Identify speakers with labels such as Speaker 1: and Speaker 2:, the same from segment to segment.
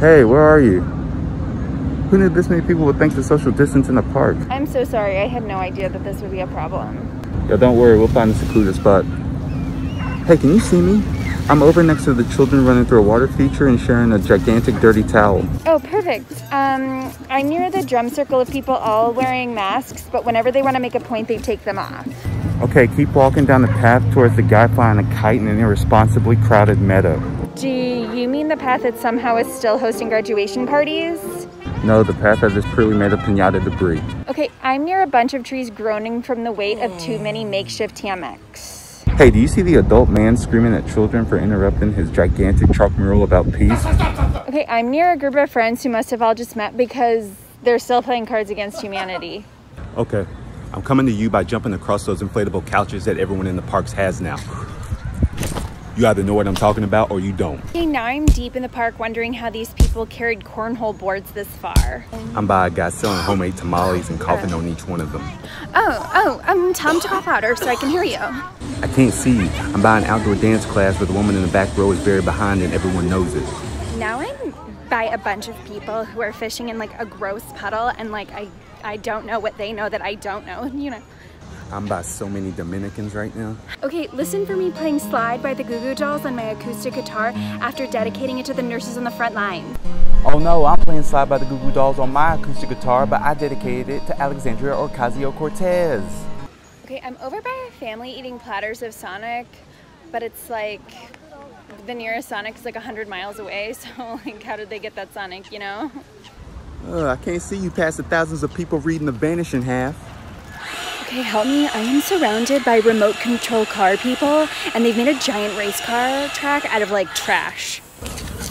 Speaker 1: Hey, where are you? Who knew this many people would think to social distance in the park?
Speaker 2: I'm so sorry. I had no idea that this would be a problem.
Speaker 1: Yeah, don't worry, we'll find a secluded spot. Hey, can you see me? I'm over next to the children running through a water feature and sharing a gigantic dirty towel.
Speaker 2: Oh, perfect. Um, I'm near the drum circle of people all wearing masks, but whenever they want to make a point, they take them off.
Speaker 1: Okay, keep walking down the path towards the guy flying a kite in an irresponsibly crowded meadow.
Speaker 2: Do you mean the path that somehow is still hosting graduation parties?
Speaker 1: No, the path that is purely made of pinata debris.
Speaker 2: Okay, I'm near a bunch of trees groaning from the weight of too many makeshift hammocks.
Speaker 1: Hey, do you see the adult man screaming at children for interrupting his gigantic chalk mural about peace?
Speaker 2: Okay, I'm near a group of friends who must have all just met because they're still playing Cards Against Humanity.
Speaker 3: Okay, I'm coming to you by jumping across those inflatable couches that everyone in the parks has now. You either know what I'm talking about or you don't.
Speaker 2: Okay, now I'm deep in the park wondering how these people carried cornhole boards this far.
Speaker 3: I'm by a guy selling homemade tamales and coughing on each one of them.
Speaker 2: Oh, oh, um, tell him to cough louder so I can hear you.
Speaker 3: I can't see you. I'm by an outdoor dance class where the woman in the back row is very behind and everyone knows it.
Speaker 2: Now I'm by a bunch of people who are fishing in like a gross puddle and like I, I don't know what they know that I don't know, you know.
Speaker 3: I'm by so many Dominicans right now.
Speaker 2: Okay, listen for me playing Slide by the Goo Goo Dolls on my acoustic guitar after dedicating it to the nurses on the front line.
Speaker 1: Oh no, I'm playing Slide by the Goo Goo Dolls on my acoustic guitar, but I dedicated it to Alexandria Ocasio-Cortez.
Speaker 2: Okay, I'm over by a family eating platters of Sonic, but it's like the nearest Sonic is like 100 miles away, so like how did they get that Sonic, you know?
Speaker 3: Uh, I can't see you past the thousands of people reading The Vanishing Half.
Speaker 2: Okay, help me. I am surrounded by remote control car people, and they've made a giant race car track out of like trash.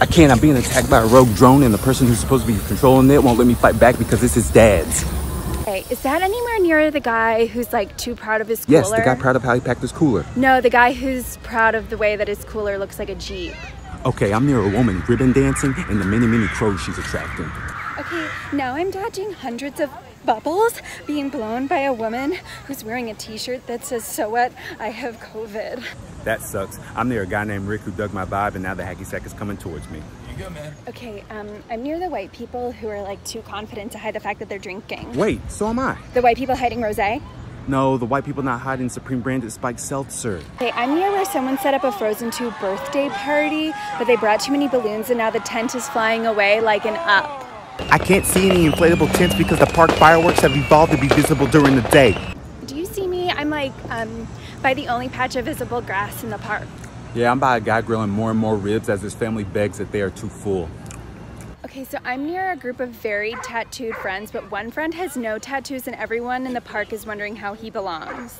Speaker 3: I can't. I'm being attacked by a rogue drone, and the person who's supposed to be controlling it won't let me fight back because it's his dad's.
Speaker 2: Hey, is that anywhere near the guy who's like too proud of his cooler?
Speaker 3: Yes, the guy proud of how he packed his cooler.
Speaker 2: No, the guy who's proud of the way that his cooler looks like a Jeep.
Speaker 3: Okay, I'm near a woman ribbon dancing and the many, many crows she's attracting.
Speaker 2: Okay, now I'm dodging hundreds of bubbles being blown by a woman who's wearing a t-shirt that says, so what, I have COVID.
Speaker 3: That sucks. I'm near a guy named Rick who dug my vibe and now the hacky sack is coming towards me.
Speaker 4: You good, man?
Speaker 2: Okay, um, I'm near the white people who are like too confident to hide the fact that they're drinking.
Speaker 3: Wait, so am I.
Speaker 2: The white people hiding rosé?
Speaker 3: No, the white people not hiding Supreme branded spiked seltzer.
Speaker 2: Okay, I'm near where someone set up a Frozen 2 birthday party, but they brought too many balloons and now the tent is flying away like an up.
Speaker 3: I can't see any inflatable tents because the park fireworks have evolved to be visible during the day.
Speaker 2: Do you see me? I'm like, um, by the only patch of visible grass in the park.
Speaker 3: Yeah, I'm by a guy grilling more and more ribs as his family begs that they are too full.
Speaker 2: Okay, so I'm near a group of very tattooed friends, but one friend has no tattoos and everyone in the park is wondering how he belongs.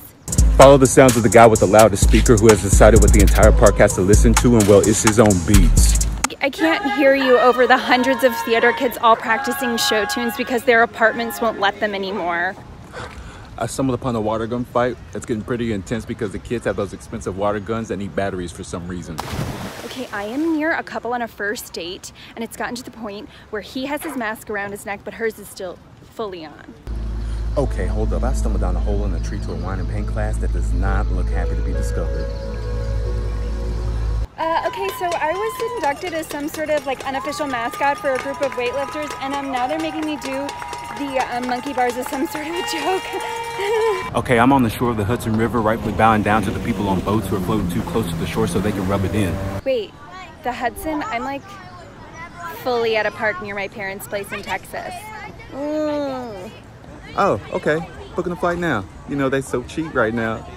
Speaker 3: Follow the sounds of the guy with the loudest speaker who has decided what the entire park has to listen to and well, it's his own beats.
Speaker 2: I can't hear you over the hundreds of theater kids all practicing show tunes because their apartments won't let them anymore.
Speaker 3: I stumbled upon a water gun fight It's getting pretty intense because the kids have those expensive water guns that need batteries for some reason.
Speaker 2: Okay, I am near a couple on a first date, and it's gotten to the point where he has his mask around his neck, but hers is still fully on.
Speaker 3: Okay, hold up. I stumbled down a hole in a tree to a wine and paint class that does not look happy to be discovered.
Speaker 2: Uh, okay, so I was inducted as some sort of like unofficial mascot for a group of weightlifters, and um, now they're making me do the uh, monkey bars as some sort of a joke.
Speaker 3: Okay, I'm on the shore of the Hudson River, rightfully bowing down to the people on boats who are floating too close to the shore so they can rub it in.
Speaker 2: Wait, the Hudson? I'm like fully at a park near my parents' place in Texas. Ooh.
Speaker 3: Oh, okay. Booking a flight now. You know, they're so cheap right now.